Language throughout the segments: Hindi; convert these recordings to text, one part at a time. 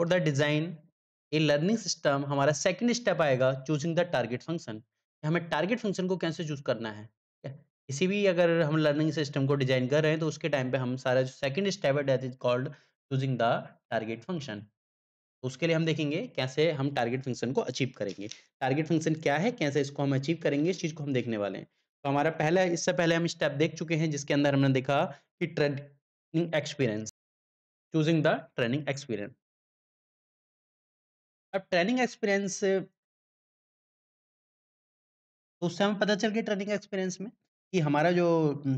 For the design a learning system हमारा सेकेंड स्टेप आएगा चूजिंग द टारगेट फ़ंक्शन हमें टारगेट फ़ंक्शन को कैसे चूज़ करना है? किसी भी अगर हम लर्निंग सिस्टम को डिज़ाइन कर रहे हैं तो उसके टाइम पे हम सारा जो सेकंड स्टेप है that is called choosing the target function उसके लिए हम देखेंगे कैसे हम टारगेट फ़ंक्शन को अचीव करेंगे। टारगेट फ़ंक्शन क्या है? कैसे इसको हम अचीव करेंगे? इस चीज़ को हम देखने वाले हैं। तो हमारा पहला, इससे पहले हम स्टेप देख चुके हैं, जिसके अंदर हमने देखा कि training experience choosing the training experience अब ट्रेनिंग एक्सपीरियंस तो उससे हमें पता चल गया ट्रेनिंग एक्सपीरियंस में कि हमारा जो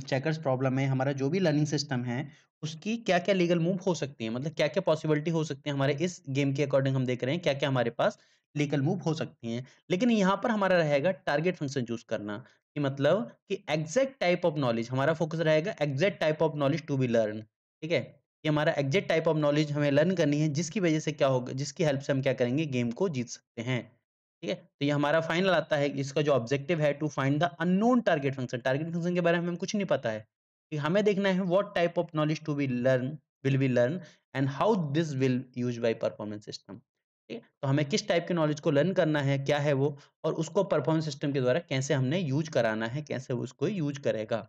चेकर्स प्रॉब्लम है, हमारा जो भी लर्निंग सिस्टम है, उसकी क्या-क्या लीगल मूव हो सकती है? मतलब क्या-क्या पॉसिबिलिटी हो सकती है हमारे इस गेम के अकॉर्डिंग हम देख रहे हैं, क्या-क्या हमारे पास लीगल मूव हो सकती हैं। लेकिन यहाँ पर हमारा रहेगा टारगेट फ़ंक्शन चूज़ करना, कि मतलब कि एग्ज़ैक्ट टाइप ऑफ़ नॉलेज हमारा फोकस रहेगा exact type of knowledge to be learn, ठीक है? कि हमारा एग्ज़ैक्ट टाइप ऑफ़ नॉलेज हमें लर्न करनी है, जिसकी वजह से क्या होगा जिसकी हेल्प से हम क्या करेंगे, गेम को जीत सकते हैं। ठीक है? तो ये हमारा फाइनल आता है इसका जो ऑब्जेक्टिव है to find the unknown target function target function के बारे में हमें कुछ नहीं पता है कि हमें देखना है what type of knowledge to be learn will be learn and how this will use by performance system ठीक है तो हमें किस टाइप के नॉलेज को लर्न करना है क्या है वो और उसको परफॉर्मेंस सिस्टम के द्वारा कैसे हमने यूज़ कराना है कैसे वो उसको यूज़ करेगा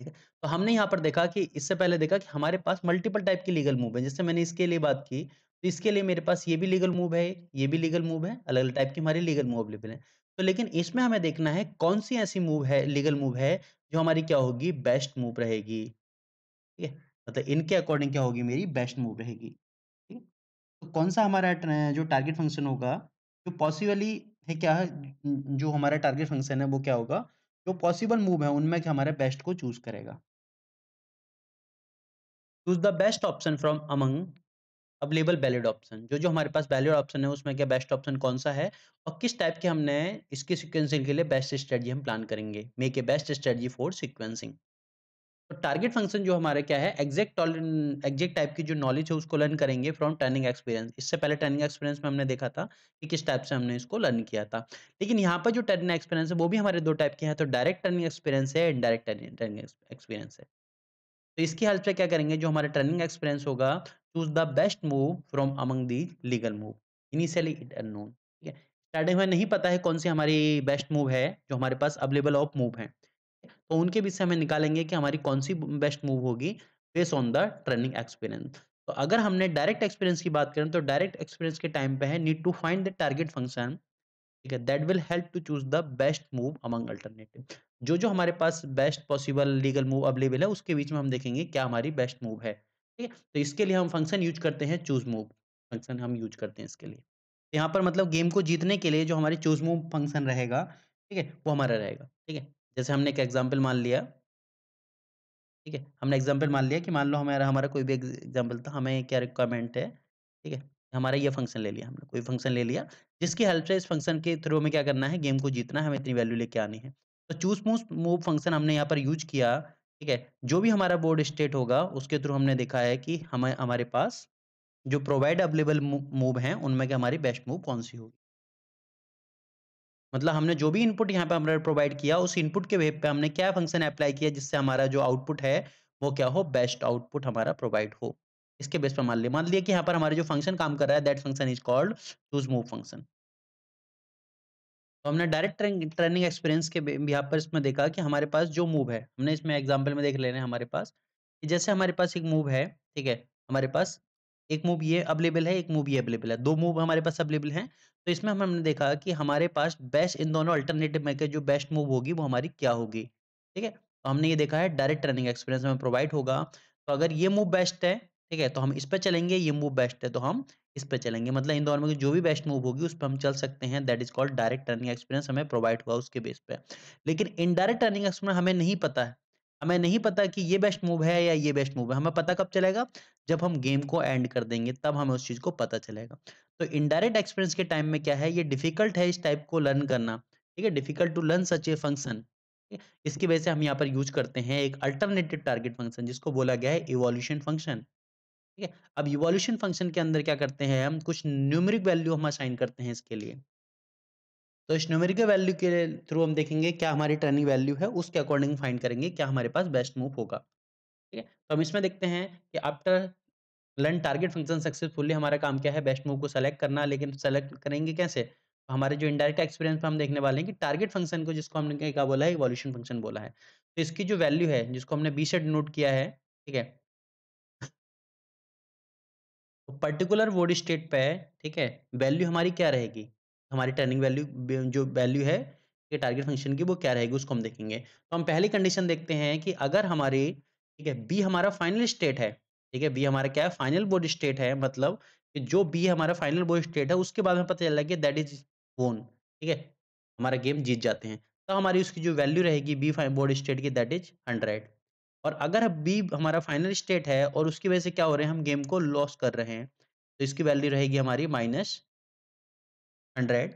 ठीक है? तो हमने यहाँ पर देखा कि, इससे पहले देखा कि हमारे पास मल्टीपल टाइप की लीगल मूव है। जैसे मैंने इसके लिए बात की तो इसके लिए मेरे पास ये भी लीगल मूव है, ये भी लीगल मूव है अलग अलग टाइप की हमारी लीगल मूव अवेलेबल है। तो लेकिन इसमें हमें देखना है, कौन सी ऐसी मूव है लीगल मूव है, जो हमारी क्या होगी? बेस्ट मूव रहेगी। ठीक है? मतलब इनके अकॉर्डिंग क्या होगी मेरी? बेस्ट मूव रहेगी। ठीक? है तो कौन सा हमारा जो टारगेट फ़ंक्शन होगा, जो पॉसिबली है क्या है जो हमारा टारगेट फ़ंक्शन है, वो क्या होगा? जो पॉसिबल मूव है, उनमें हमारे बेस्ट को चूज़ करेगा। Choose the best option from among available valid option जो जो हमारे पास वैलिड ऑप्शन है, उसमें क्या बेस्ट ऑप्शन कौन सा है? और किस टाइप के हमने इसकी सिक्वेंसिंग के लिए बेस्ट स्ट्रेटजी हम प्लान करेंगे? Make a best strategy for sequencing तो टारगेट फ़ंक्शन जो हमारे क्या है? एग्जैक्ट एग्जैक्ट टाइप की जो नॉलेज है, उसको लर्न करेंगे फ्रॉम टर्निंग एक्सपीरियंस इससे पहले टर्निंग एक्सपीरियंस में हमने देखा था कि किस टाइप से हमने इसको लर्न किया था। लेकिन यहाँ पर जो टर्निंग एक्सपीरियंस है, वो भी हमारे दो टाइप के हैं तो डायरेक्ट टर्निंग एक्सपीरियंस है इनडायरेक्ट टर्निंग एक्सपीरियंस है। तो इसकी हेल्प से क्या करेंगे? जो हमारा टर्निंग एक्सपीरियंस होगा choose the best move from among the legal move initially it unknown ठीक है? स्टार्टिंग में नहीं पता है कौन सी हमारी बेस्ट मूव है, जो हमारे पास अवेलेबल ऑफ़ मूव है। तो उनके बीच से हमें निकालेंगे कि हमारी कौन सी बेस्ट मूव होगी based on the training experience तो अगर हमने डायरेक्ट एक्सपीरियंस की बात करें तो डायरेक्ट एक्सपीरियंस के टाइम पे है need to find the target function ठीक है that will help to choose the best move among alternative जो जो हमारे पास best possible legal move available है, उसके बीच में हम देखेंगे क्या हमारी बेस्ट मूव है, ठीक है? तो इसके लिए हम फ़ंक्शन यूज़ करते हैं चूज़ मूव फ़ंक्शन हम यूज़ करते हैं इसके लिए। यहाँ पर मतलब गेम को जीतने के लिए जो हमारी चूज़ मूव फ़ंक्शन रहेगा, ठीक है, वो हमारा रहेगा, ठीक है? जैसे हमने एक एग्ज़ाम्पल मान लिया। ठीक है? हमने एग्ज़ाम्पल मान लिया कि मान लो हमारा हमारा कोई भी एग्ज़ाम्पल था, हमें क्या रिक्वायरमेंट है? ठीक है? हमारा ये फ़ंक्शन ले लिया हमने, कोई फ़ंक्शन ले लिया, जिसकी हेल्प से इस फ़ंक्शन के थ्रू में क्या करना है? गेम को जीतना है, हमें इतनी वैल्यू लेके आनी है। तो चूज़ मूव मूव फ़ंक्शन हमने यहाँ पर यूज़ किया। ठीक है? जो भी हमारा बोर्ड स्टेट होगा, उसके थ्रू हमने देखा है कि हमें, हमारे पास जो प्रोवाइड अवेलेबल मूव हैं, उनमें के हमारी बेस्ट मूव कौन सी होगी? मतलब हमने जो भी इनपुट यहाँ पे हमने प्रोवाइड किया, उस इनपुट के वेब पे हमने क्या फ़ंक्शन अप्लाई किया जिससे हमारा जो आउटपुट है, वो क्या हो बेस्ट आउटपुट हमारा प्रोवाइड हो। इसके बेस पर मान लिया मान लिया कि यहाँ पर हमारे जो फ़ंक्शन काम कर रहा है that function is called choose move function तो हमने डायरेक्ट ट्रेनिंग एक्सपीरियंस के यहाँ पर इसमें देखा कि हमारे पास जो मूव है, हमने इसमें एग्ज़ाम्पल में देख लेना हमारे पास कि जैसे हमारे पास एक मूव है, ठीक है, हमारे पास एक मूव ये अवेलेबल है, एक मूव ये अवेलेबल है, दो मूव हमारे पास अवेलेबल हैं। तो इसमें हमने देखा कि हमारे पास बेस्ट इन दोनों अल्टरनेटिव में जो बेस्ट मूव होगी, वो हमारी क्या होगी, ठीक है? तो हमने ये देखा है, डायरेक्ट ट्रेनिंग एक्सपीरियंस हमें प्रोवाइड होगा। तो अगर ये मूव बेस्ट है, ठीक है तो हम इस पर चलेंगे, ये मूव बेस्ट है तो हम इस पर चलेंगे। मतलब इन दोनों में जो भी बेस्ट मूव होगी, उस पर हम चल सकते हैं, that is called direct turning experience हमें प्रोवाइड हुआ उसके बेस पे। लेकिन इनडायरेक्ट टर्निंग एक्सपीरियंस हमें नहीं पता है हमें नहीं पता कि ये बेस्ट मूव है या ये बेस्ट मूव है। हमें पता कब चलेगा? जब हम गेम को एंड कर देंगे, तब हमें उस चीज़ को पता चलेगा। तो इनडायरेक्ट एक्सपीरियंस के टाइम में क्या है? ये डिफ़िकल्ट है इस टाइप को लर्न करना, ठीक है? Difficult to learn such a function इसकी वजह से हम यहाँ पर यूज़ करते हैं एक अल्टरनेटिव टारगेट फ़ंक्शन, जिसको बोला गया है इवोल्यूशन फ़ंक्शन, ठीक है? अब इवोल्यूशन फ़ंक्शन के अंदर क्या करते हैं हम? कुछ न्यूमरिक वैल्यू हम असाइन करते हैं इसके लिए। तो इस न्यूमेरिक वैल्यू के थ्रू हम देखेंगे क्या हमारी ट्रेनिंग वैल्यू है, उसके अकॉर्डिंग फाइंड करेंगे क्या हमारे पास बेस्ट मूव होगा। ठीक है? तो हम इसमें देखते हैं कि after learn target function successfully हमारा काम क्या है? बेस्ट मूव को सेलेक्ट करना, लेकिन सेलेक्ट करेंगे कैसे? तो हमारे जो इनडायरेक्ट एक्सपीरियंस पे हम देखने वाले हैं कि टारगेट फ़ंक्शन को जिसको हमने क्या बोला है? इवोल्यूशन फ़ंक्शन बोला है। तो इसकी जो वैल्यू है, जिसको हमने बी से डिनोट किया है, ठीक है? तो पर्टिकुलर वर्ड स्टेट पे, ठीक है? वैल्यू हमारी क्या रहेगी? हमारी टर्निंग वैल्यू जो वैल्यू है टारगेट फ़ंक्शन की, वो क्या रहेगी, उसको हम देखेंगे। तो हम पहली कंडीशन देखते हैं कि अगर हमारी, ठीक है बी हमारा फाइनल स्टेट है, ठीक है बी हमारा क्या है फाइनल बोर्ड स्टेट है मतलब कि जो बी हमारा फाइनल बोर्ड स्टेट है, उसके बाद में पता चला कि दैट इज़ वोन ठीक है, हमारा गेम जीत जाते हैं। तो हमारी उसकी जो वैल्यू रहेगी बी बोर्ड स्टेट की दैट इज़ हंड्रेड और अगर बी हमारा फाइनल स्टेट है, और उसकी वजह से क्या हो रहे हैं, हम गेम को लॉस कर रहे हैं तो इसकी वैल्यू रहेगी हमारी माइनस हंड्रेड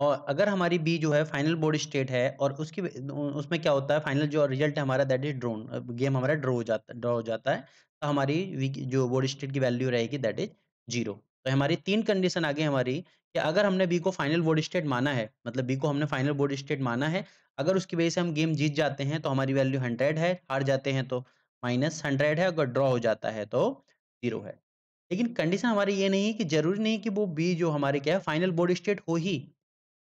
और अगर हमारी बी जो है फाइनल बोर्ड स्टेट है और उसकी उसमें क्या होता है? फाइनल जो रिज़ल्ट है हमारा, दैट इज़ ड्रोन गेम हमारा ड्रॉ हो जाता, ड्रॉ हो जाता है तो हमारी जो बोर्ड स्टेट की वैल्यू रहेगी, दैट इज़ ज़ीरो। तो हमारी तीन कंडीशन आगे हमारी कि अगर हमने बी को फाइनल बोर्ड स्टेट माना है मतलब बी को हमने फाइनल बोर्ड स्टेट माना है, अगर उसकी वजह से हम गेम जीत जाते हैं तो हमारी वैल्यू हंड्रेड है, हार जाते हैं तो माइनस हंड्रेड है, अगर ड्रॉ हो जाता है तो ज़ीरो है। लेकिन कंडीशन हमारी ये नहीं है कि ज़रूरी नहीं कि वो बी जो हमारे क्या है फाइनल बोर्ड स्टेट हो ही।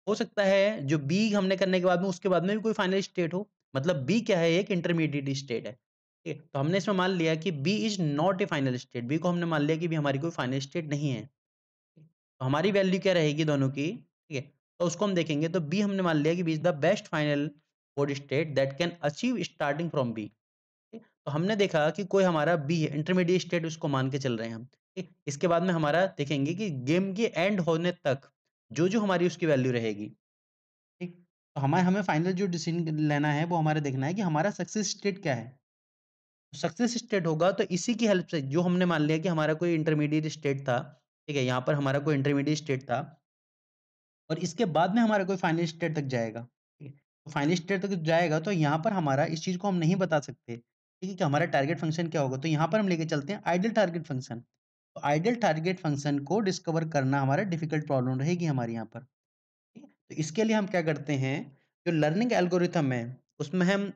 हो सकता है जो बी हमने करने के बाद में, उसके बाद में भी कोई फाइनल स्टेट हो। मतलब बी क्या है, एक इंटरमीडिएट स्टेट है। ठीक है तो हमने इसमें मान लिया कि B is not a final state B को हमने मान लिया कि भी हमारी कोई फाइनल स्टेट नहीं है। तो हमारी वैल्यू क्या रहेगी दोनों की? ठीक है तो उसको हम देखेंगे तो बी हमने मान लिया कि B is the best final board state that can achieve starting from B तो हमने देखा कि कोई हमारा बी है इंटरमीडिएट स्टेट उसको मान के चल रहे हैं हम। इसके बाद में हमारा देखेंगे कि गेम के एंड होने तक जो जो हमारी उसकी वैल्यू रहेगी। ठीक? तो हमारे, हमें फाइनल जो डिसीज़न लेना है, वो हमारे देखना है कि हमारा सक्सेस स्टेट क्या है। सक्सेस स्टेट होगा तो इसी की हेल्प से, जो हमने मान लिया कि हमारा कोई इंटरमीडिएट स्टेट था, ठीक है, यहाँ पर हमारा कोई इंटरमीडिएट स्टेट था, और इसके बाद में हमारा कोई फाइनल स्टेट तक जाएगा, ठीक है। तो फाइनल स्टेट तक जाएगा तो यहाँ पर हमारा इस चीज़ को हम नहीं बता सकते, ठीक है, कि हमारा टारगेट फ़ंक्शन क्या होगा। तो यहाँ पर हम लेके चलते हैं आइडियल टारगेट फ़ंक्शन। तो आइडियल टारगेट फ़ंक्शन को डिस्कवर करना हमारा डिफ़िकल्ट प्रॉब्लम रहेगी हमारे यहाँ पर है? तो इसके लिए हम क्या करते हैं, जो लर्निंग एल्गोरिथम है, उसमें हम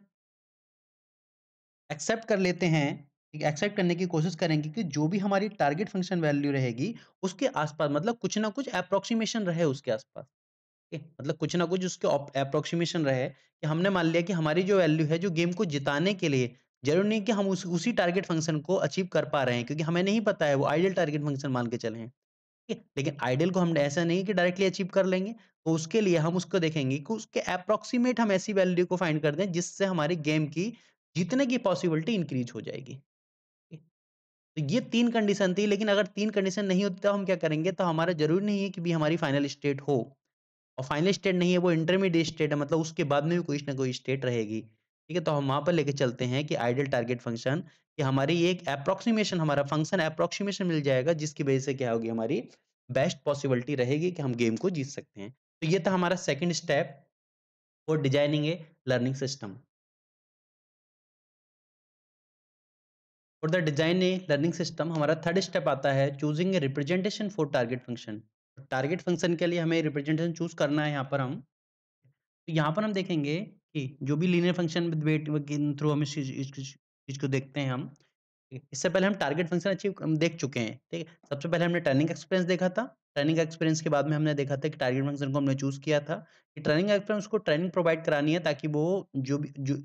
एक्सेप्ट कर लेते हैं एक्सेप्ट करने की कोशिश करेंगे कि जो भी हमारी टारगेट फ़ंक्शन वैल्यू रहेगी, उसके आसपास मतलब कुछ ना कुछ अप्रोक्सीमेशन रहे उसके आसपास मतलब कुछ ना कुछ उसके अप्रोक्सीमेशन रहे कि हमने मान लिया कि हमारी जो वैल्यू है, जो गेम को जिताने के लिए ज़रूरी नहीं कि हम उस, उसी टारगेट फ़ंक्शन को अचीव कर पा रहे हैं, क्योंकि हमें नहीं पता है, वो आइडियल टारगेट फ़ंक्शन मान के चले। हैं ठीक है? लेकिन आइडियल को हम ऐसा नहीं कि डायरेक्टली अचीव कर लेंगे तो उसके लिए हम उसको देखेंगे कि उसके अप्रोक्सीमेट हम ऐसी वैल्यू को फाइंड कर दें, जिससे हमारी गेम की जीतने की पॉसिबिलिटी इंक्रीज हो जाएगी। तो ये तीन कंडीशन थी, लेकिन अगर तीन कंडीशन नहीं होती तो हम क्या करेंगे? तो हमारा ज़रूरी नहीं है कि भी हमारी फाइनल स्टेट हो। और फाइनल स्टेट नहीं है, वो इंटरमीडिएट स्टेट है मतलब उसके बाद में भी कोई ना कोई स्टेट रहेगी। ठीक है तो हम वहाँ पर लेके चलते हैं कि आइडियल टारगेट फ़ंक्शन कि हमारी एक अप्रोक्सीमेशन, हमारा फ़ंक्शन अप्रोक्सीमेशन मिल जाएगा, जिसकी वजह से क्या होगी, हमारी बेस्ट पॉसिबिलिटी रहेगी कि हम गेम को जीत सकते हैं। तो ये था हमारा second step for designing a learning system. For the design a learning system, हमारा थर्ड स्टेप आता है choosing a representation for target function. Target function के लिए हमें रिप्रेजेंटेशन चूज़ करना है यहाँ पर हम। तो यहाँ पर हम देखेंगे जो भी linear function with weight through हम इस चीज़ को देखते हैं हम। इससे पहले हम टारगेट फ़ंक्शन अचीव देख चुके हैं, ठीक है। सबसे पहले हमने टर्निंग एक्सपीरियंस देखा था। ट्रेनिंग एक्सपीरियंस के बाद में हमने देखा था कि टारगेट फ़ंक्शन को हमने चूज़ किया था कि ट्रेनिंग एक्सपीरियंस को ट्रेनिंग प्रोवाइड करानी है ताकि वो जो भी, जो,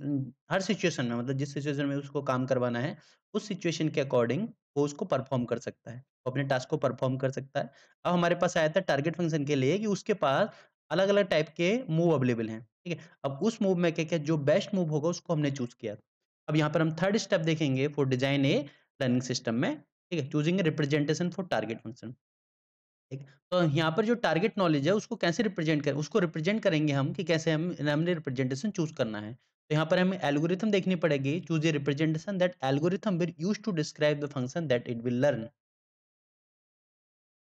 हर सिचुएशन में मतलब जिस सिचुएशन में उसको काम करवाना है, उस सिचुएशन के अकॉर्डिंग वो उसको परफॉर्म कर सकता है, वो अपने टास्क को परफॉर्म कर सकता है। अब हमारे पास आया था टारगेट फ़ंक्शन के लिए कि उसके पास अलग अलग टाइप के मूव अवेलेबल हैं। ठीक है? अब उस मूव में क्या क्या जो बेस्ट मूव होगा उसको हमने चूज़ किया। अब यहाँ पर हम थर्ड स्टेप देखेंगे for design a learning system में, ठीक है? Choosing representation for target function ठीक? तो यहाँ पर जो टारगेट नॉलेज है उसको कैसे रिप्रेजेंट करें? उसको रिप्रेजेंट करेंगे हम कि कैसे हम, हमने रिप्रेजेंटेशन चूज़ करना है। तो यहाँ पर हमें एल्गोरिथम देखनी पड़ेगी। Choose a representation that algorithm will use to describe the function that it will learn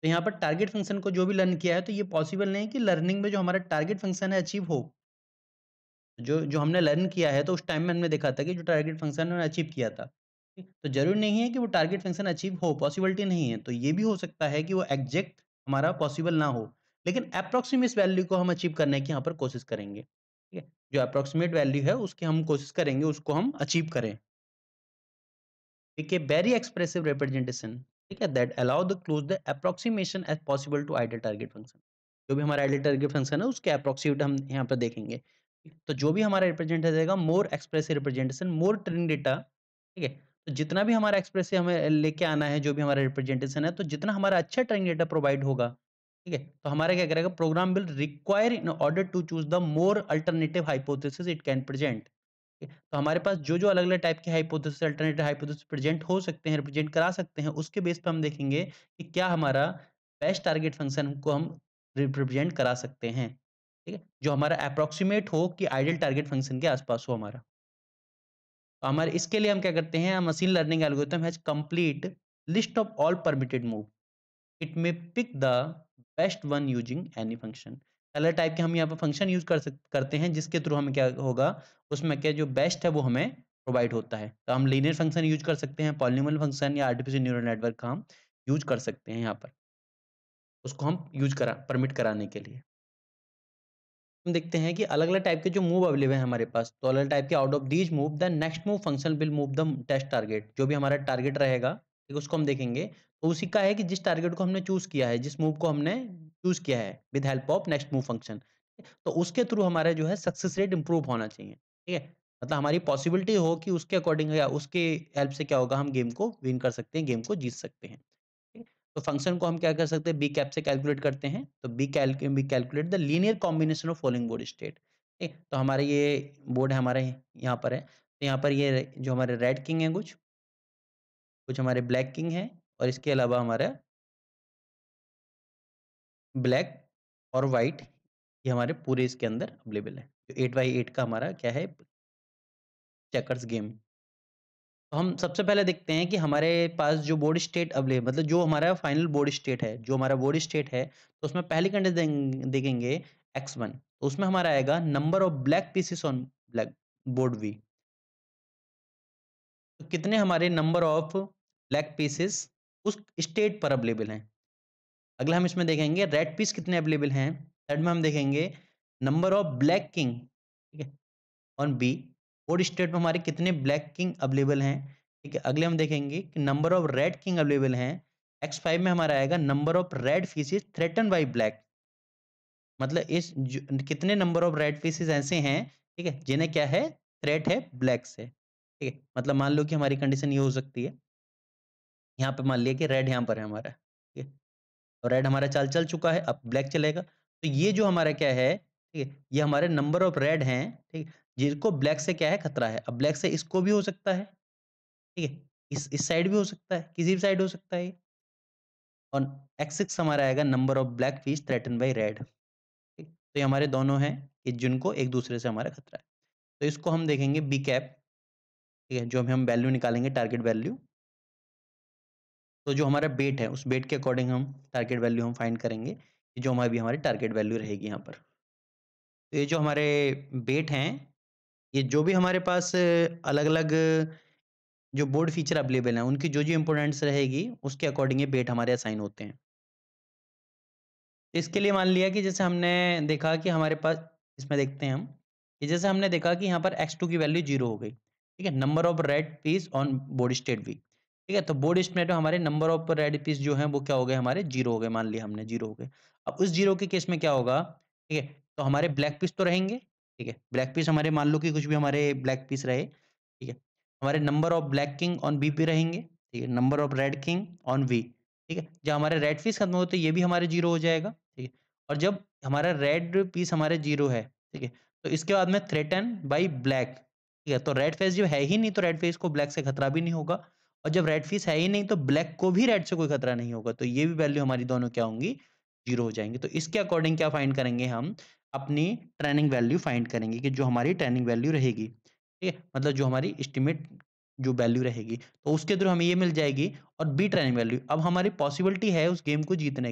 तो यहाँ पर टारगेट फ़ंक्शन को जो भी लर्न किया है तो ये पॉसिबल नहीं कि लर्निंग में जो हमारा टारगेट फ़ंक्शन है अचीव हो। जो जो हमने लर्न किया है तो उस टाइम में हमने देखा था कि जो टारगेट फ़ंक्शन है अचीव किया था। तो ज़रूरी नहीं है कि वो टारगेट फ़ंक्शन अचीव हो पॉसिबिलिटी नहीं है। तो ये भी हो सकता है कि वो एग्जैक्ट हमारा पॉसिबल ना हो। लेकिन अप्रोक्सीमेट वैल्यू को हम अचीव करने की यहाँ पर कोशिश करेंगे। ठीक है? जो अप्रोक्सीमेट वैल्यू है, उसकी हम कोशिश करेंगे, उसको हम अचीव करें। make a very expressive representation ठीक है? That allow the close the approximation as possible to ideal target function जो भी हमारा ideal टारगेट फ़ंक्शन है, उसके approximate हम यहाँ पर देखेंगे। तो जो भी हमारा रिप्रेजेंट देगा more expressive representation more training data ठीक है? तो जितना भी हमारा एक्सप्रेसिव हमें लेके आना है, जो भी हमारा रिप्रेजेंटेशन है तो जितना हमारा अच्छा ट्रेनिंग डेटा प्रोवाइड होगा, ठीक है? तो हमारा क्या करेगा program will require in order to choose the more alternative hypothesis it can present तो हमारे पास जो जो अलग अलग टाइप के हाइपोथेसिस अल्टरनेटिव हाइपोथेसिस प्रेजेंट हो सकते हैं रिप्रेजेंट करा सकते हैं, उसके बेस पर हम देखेंगे कि क्या हमारा बेस्ट टारगेट फ़ंक्शन को हम रिप्रेजेंट करा सकते हैं। ठीक है? जो हमारा अप्रोक्सीमेट हो कि आइडियल टारगेट फ़ंक्शन के आसपास हो हमारा। तो हमारे, इसके लिए हम क्या करते हैं machine learning algorithm has complete list of all permitted move it may pick the best one using any function colour type के हम यहाँ पर फ़ंक्शन यूज़ कर करते हैं, जिसके थ्रू हमें क्या होगा, उसमें क्या जो बेस्ट है वो हमें प्रोवाइड होता है। तो हम लीनियर फ़ंक्शन यूज़ कर सकते हैं पॉलिनोमियल फ़ंक्शन या आर्टिफिशियल न्यूरल नेटवर्क का हम यूज़ कर सकते हैं यहाँ पर। उसको हम यूज़ करा परमिट कराने के लिए। हम देखते हैं कि अलग अलग टाइप के जो मूव अवेलेबल है हमारे पास तो अलग टाइप के out of these move the next move function will move the test target जो भी हमारा टारगेट रहेगा, ठीक उसको हम देखेंगे। तो उसी का है कि जिस टारगेट को हमने चूज़ किया है, जिस मूव को हमने चूज़ किया है with help of next move function तो उसके थ्रू हमारा जो है सक्सेस रेट इंप्रूव होना चाहिए, ठीक है। मतलब हमारी पॉसिबिलिटी हो कि उसके अकॉर्डिंग या उसके हेल्प से क्या होगा, हम गेम को विन कर सकते हैं गेम को जीत सकते हैं। तो फ़ंक्शन को हम क्या कर सकते हैं? बी कैप से कैलकुलेट करते हैं। तो B cal B calculate the linear combination of following board state ठीक? तो हमारे ये बोर्ड है हमारे यहाँ पर है। तो यहाँ पर ये जो हमारे रेड किंग है कुछ कुछ हमारे ब्लैक किंग है और इसके अलावा हमारा ब्लैक और वाइट ये हमारे पूरे इसके अंदर अवेलेबल है। जो एट बाई एट का हमारा क्या है? चेकर्स गेम तो हम सबसे पहले देखते हैं कि हमारे पास जो बोर्ड स्टेट अवेलेबल मतलब जो हमारा फाइनल बोर्ड स्टेट है, जो हमारा बोर्ड स्टेट है तो उसमें पहली कंडीशन देखेंगे एक्स वन तो उसमें हमारा आएगा number of black pieces on black board V तो कितने हमारे नंबर ऑफ़ ब्लैक पीसेस उस स्टेट पर अवेलेबल हैं? अगला हम इसमें देखेंगे रेड पीस कितने अवेलेबल हैं? थर्ड में हम देखेंगे नंबर ऑफ़ ब्लैक किंग ठीक है ऑन बी बोर्ड स्टेट में हमारे कितने ब्लैक किंग अवेलेबल हैं? ठीक है, अगले हम देखेंगे कि number of red king available हैं। एक्स फाइव में हमारा आएगा number of red pieces threaten by black मतलब इस कितने नंबर ऑफ़ रेड फीसिस ऐसे हैं, ठीक है, जिन्हें क्या है? थ्रेट है ब्लैक से। ठीक है मतलब मान लो कि हमारी कंडीशन ये हो सकती है। यहाँ पे मान लिया कि रेड यहाँ पर है हमारा, ठीक है। और रेड हमारा चाल, चल चुका है, अब ब्लैक चलेगा। तो ये जो हमारा क्या है, ठीक है, ये हमारे नंबर ऑफ़ रेड हैं, ठीक है। जिसको ब्लैक से क्या है, खतरा है। अब ब्लैक से इसको भी हो सकता है, ठीक है, इस इस साइड भी हो सकता है, किसी भी साइड हो सकता है और एक्सिक्स हमारा आएगा number of black pieces threaten by red, ठीक। तो ये हमारे दोनों हैं कि जिनको एक दूसरे से हमारा खतरा है। तो इसको हम देखेंगे बी कैप, ठीक है, जो हम वैल्यू निकालेंगे, टारगेट वैल्यू। तो जो हमारा बेट है, उस बेट के अकॉर्डिंग हम टारगेट वैल्यू हम फाइंड करेंगे जो हमारी हमारी टारगेट वैल्यू रहेगी यहाँ पर। तो ये जो हमारे बेट हैं ये जो भी हमारे पास अलग-अलग जो बोर्ड फीचर अवेलेबल हैं, उनकी जो-जो इम्पोर्टेंस रहेगी, उसके अकॉर्डिंग ये बेट हमारे असाइन होते हैं। इसके लिए मान लिया कि जैसे हमने देखा कि हमारे पास इसमें देखते हैं हम, कि जैसे हमने देखा कि यहाँ पर x2 की वैल्यू ज़ीरो हो गई, ठीक है? Number of red piece on board state V, ठीक है? तो बोर्ड स्टेट में हमारे नंबर ऑफ़ रेड पीस जो है वो क्या हो गए हमारे ज़ीरो हो गए, मान लिया हमने ज़ीरो हो गए। अब उस ज़ीरो के केस में क्या होगा, ठीक है? तो हमारे ब्लैक पीस तो रहेंगे ठीक है? ब्लैक पीस हमारे, मान लो कि कुछ भी हमारे ब्लैक पीस रहे, ठीक है? हमारे number of black king on B पे रहेंगे, ठीक है? Number of red king on V ठीक है? जब हमारे रेड पीस खत्म होते, ये भी हमारे ज़ीरो हो जाएगा, ठीक है? और जब हमारा रेड पीस हमारे ज़ीरो है, ठीक है? तो इसके बाद में थ्रेटन बाई ब्लैक ठीक है? तो रेड फेस जो है ही नहीं तो रेड फेस को ब्लैक से खतरा भी नहीं होगा, और जब रेड फेस है ही नहीं तो ब्लैक को भी रेड से कोई खतरा नहीं होगा तो ये भी वैल्यू हमारी दोनों क्या होंगी? ज़ीरो हो जाएँगे। तो इसके अकॉर्डिंग क्या फाइंड करेंगे हम? अपनी ट्रेनिंग वैल्यू फाइंड करेंगे कि जो हमारी ट्रेनिंग वैल्यू रहेगी, ठीक है? मतलब जो हमारी इस्टीमेट जो वैल्यू रहेगी तो उसके थ्रू हमें ये मिल जाएगी और बी ट्रेनिंग वैल्यू। अब हमारी पॉसिबिलिटी है उस गेम को जीतने की।